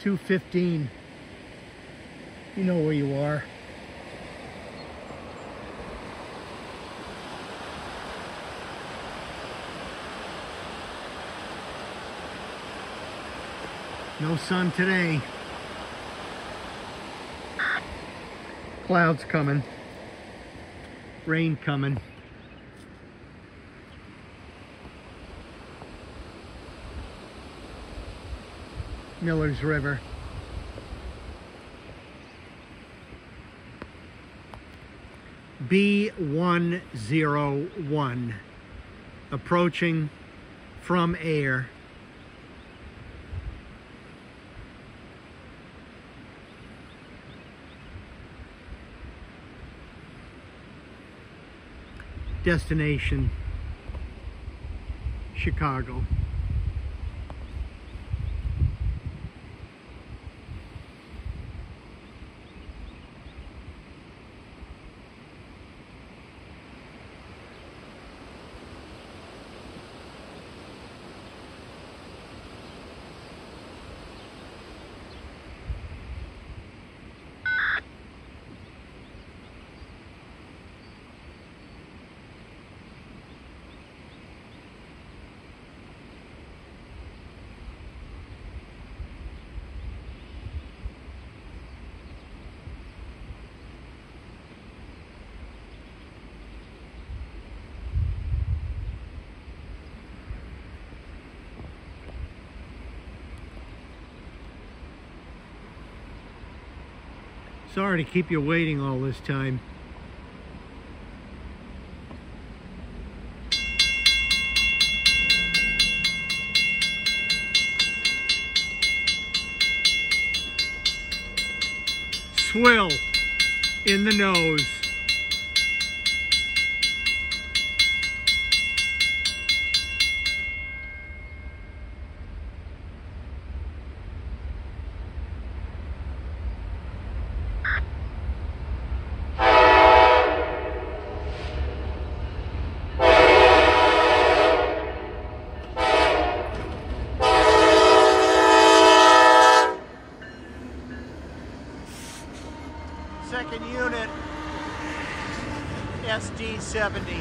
215. You know where you are. No sun today. Clouds coming. Rain coming. Miller's River. B101 approaching from Ayer. Destination Chicago. Sorry to keep you waiting all this time. Swill in the nose. Second unit, SD70.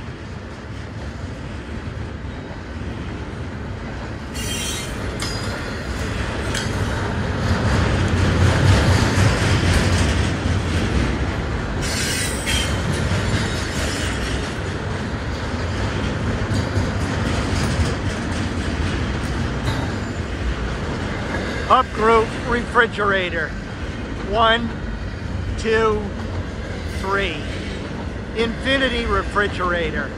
Hub group refrigerator. One, two, three. Infinity refrigerator.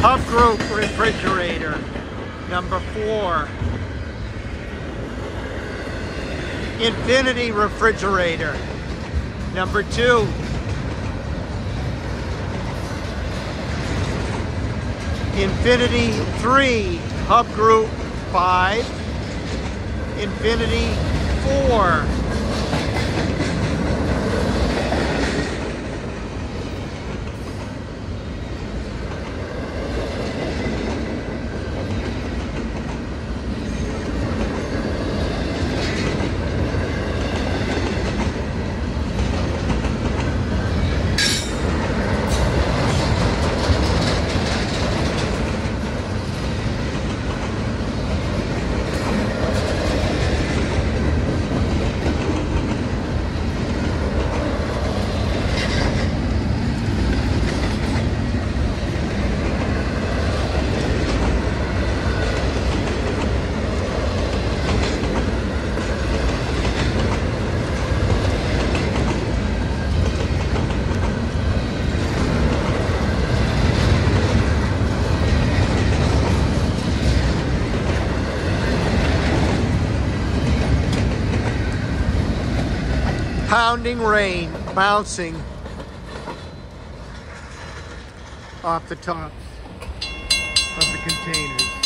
Hub Group refrigerator, number four. Infinity refrigerator, number two. Infinity three, Hub Group five. Infinity four. Pounding rain bouncing off the tops of the containers.